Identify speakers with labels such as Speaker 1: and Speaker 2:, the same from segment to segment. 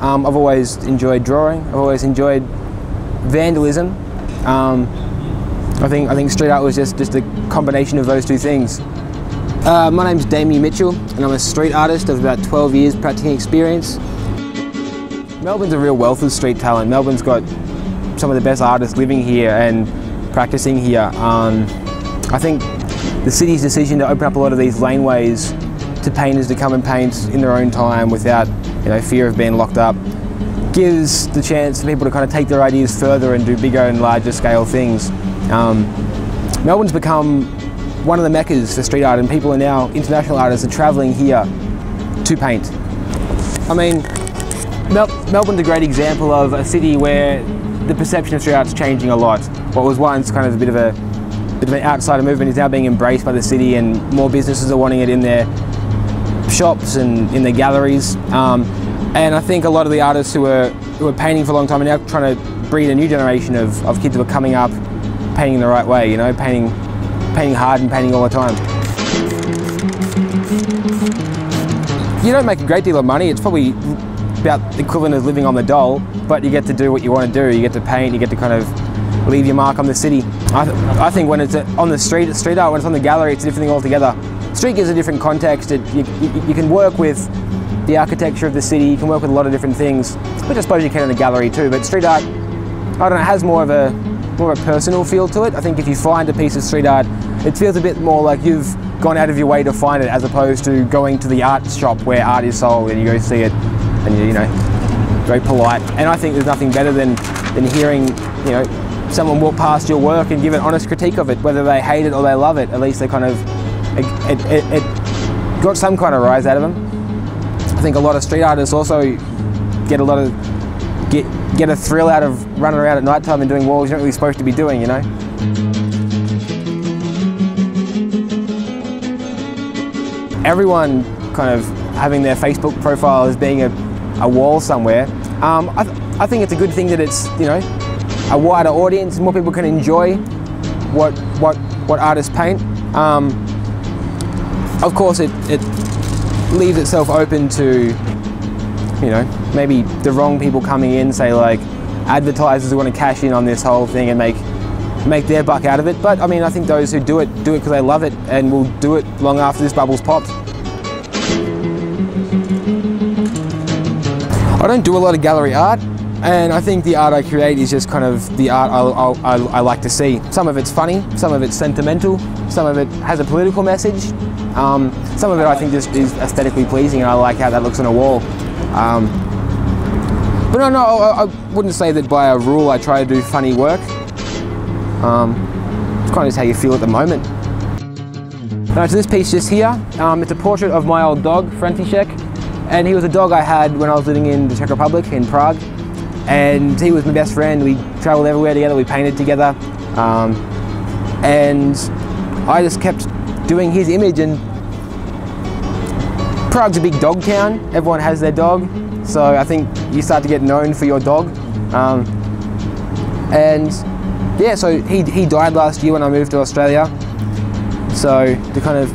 Speaker 1: Um, I've always enjoyed drawing. I've always enjoyed vandalism. Um, I think I think street art was just just a combination of those two things. Uh, my name's Damien Mitchell, and I'm a street artist of about 12 years practicing experience. Melbourne's a real wealth of street talent. Melbourne's got some of the best artists living here and practicing here. Um, I think the city's decision to open up a lot of these laneways to painters to come and paint in their own time without you know, fear of being locked up gives the chance for people to kind of take their ideas further and do bigger and larger scale things. Um, Melbourne's become one of the meccas for street art and people are now, international artists are travelling here to paint. I mean, Mel Melbourne's a great example of a city where the perception of street art's changing a lot. What was once kind of a bit of a bit of an outsider movement is now being embraced by the city and more businesses are wanting it in their shops and in their galleries. Um, and I think a lot of the artists who were, who were painting for a long time are now trying to breed a new generation of, of kids who are coming up painting the right way, you know, painting, painting hard and painting all the time. You don't make a great deal of money, it's probably about the equivalent of living on the dole, but you get to do what you want to do. You get to paint, you get to kind of leave your mark on the city. I, th I think when it's on the street, street art, when it's on the gallery, it's a different thing altogether. Street gives a different context. It, you, you, can work with the architecture of the city, you can work with a lot of different things, which I suppose you can in a gallery too, but street art, I don't know, has more of a more of a personal feel to it. I think if you find a piece of street art, it feels a bit more like you've gone out of your way to find it as opposed to going to the art shop where art is sold and you go see it and you, you know, very polite. And I think there's nothing better than, than hearing, you know, someone walk past your work and give an honest critique of it, whether they hate it or they love it. At least they kind of, it, it, it, got some kind of rise out of them. I think a lot of street artists also get a lot of, get, get a thrill out of running around at night time and doing walls you're not really supposed to be doing, you know? Everyone kind of having their Facebook profile as being a a wall somewhere. Um, I, th I think it's a good thing that it's you know a wider audience, more people can enjoy what what what artists paint. Um, of course, it, it leaves itself open to you know maybe the wrong people coming in, say like advertisers who want to cash in on this whole thing and make make their buck out of it. But I mean, I think those who do it do it because they love it and will do it long after this bubble's popped. I don't do a lot of gallery art, and I think the art I create is just kind of the art I, I, I, like to see. Some of it's funny, some of it's sentimental, some of it has a political message, um, some of it I think just is aesthetically pleasing and I like how that looks on a wall. Um, but no, no, I, I, wouldn't say that by a rule I try to do funny work. Um, it's kind of just how you feel at the moment. Now to this piece just here, um, it's a portrait of my old dog, František. And he was a dog I had when I was living in the Czech Republic, in Prague. And he was my best friend. We traveled everywhere together, we painted together. Um, and I just kept doing his image and Prague's a big dog town. Everyone has their dog. So I think you start to get known for your dog. Um, and yeah, so he, he died last year when I moved to Australia. So to kind of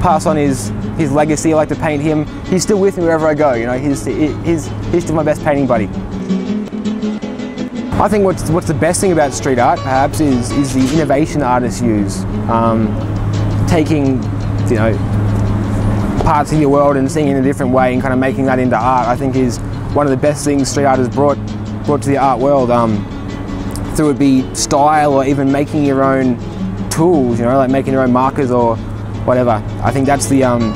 Speaker 1: pass on his his legacy. I like to paint him. He's still with me wherever I go. You know, he's he's he's still my best painting buddy. I think what's what's the best thing about street art, perhaps, is is the innovation artists use. Um, taking, you know, parts of your world and seeing it in a different way and kind of making that into art. I think is one of the best things street art has brought brought to the art world. Um, through it be style or even making your own tools. You know, like making your own markers or whatever. I think that's the um,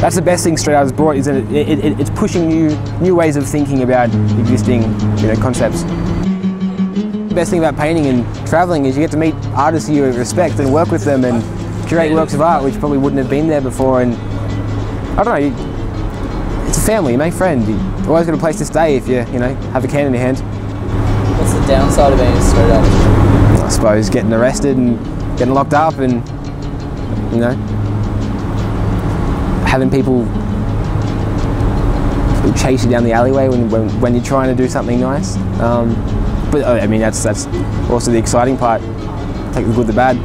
Speaker 1: that's the best thing Street Art has brought is that it, it, it, it's pushing new new ways of thinking about existing you know concepts. The best thing about painting and travelling is you get to meet artists you respect and work with them and curate works of art which probably wouldn't have been there before. And I don't know, you, it's a family, you make friends. You always got a place to stay if you you know have a can in your hand.
Speaker 2: What's the downside of being a street artist?
Speaker 1: I suppose getting arrested and getting locked up and you know, having people chase you down the alleyway when, when, when you're trying to do something nice. Um, but oh, I mean, that's, that's also the exciting part. Take the good, the bad.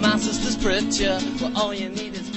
Speaker 3: my sister's all you need is.